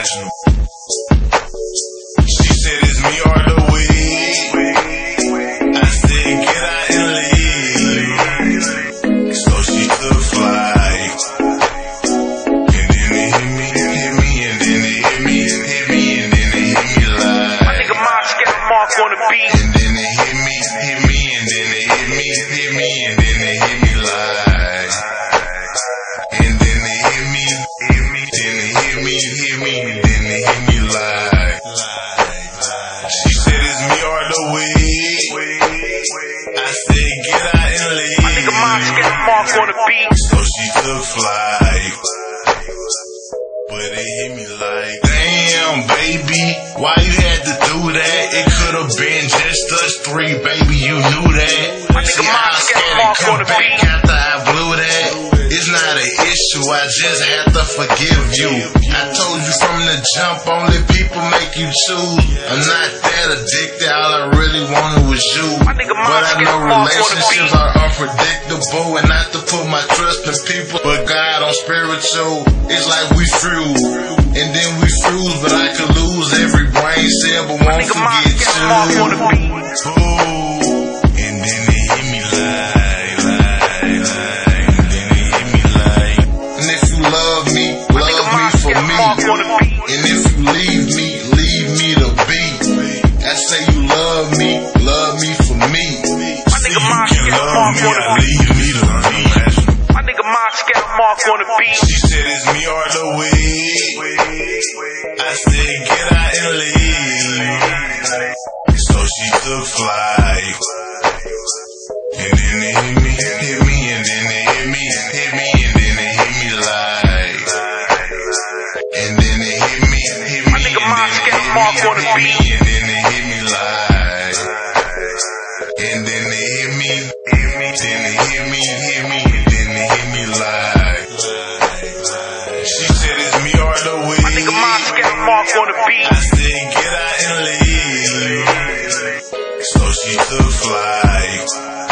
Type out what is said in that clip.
international. She said it's me or the weed. I said get out and leave. So she took flight. And then it hit me, and hit me, and then it hit me, and hit me, and then it hit me like. My nigga Mob's got a mark on the beat. And then it hit me, hit me. Hit me, and hit me like. She said it's me or the weed. I said get out and leave. My nigga Mox got Mark on the beat. So she took flight. But they hit me like, damn, baby, why you had to do that? It could have been just us three, baby, you knew that. My nigga I Mox got scared to Mark come on the back beat. I just had to forgive you. I told you from the jump, only people make you choose. I'm not that addicted, all I really wanted was you. But I know Mark on the relationships are unpredictable and not to put my trust in people, but God on spiritual. It's like we fuse, and then we And if you leave me, leave me to be. I say you love me, love me for me. My nigga Mox got Mark on the beat. leave me to be. My nigga Mox got Mark on the beat. She said it's me or the weed. I said get out and leave. So she took flight. And then they hit me, hit me, and then they hit me, beat. and then they hit me like. And then they hit me, then they hit me, hit me, and then they hit me like. She said it's me or the weed. My nigga Mox got Mark on the beat. I said get out and leave. So she took flight.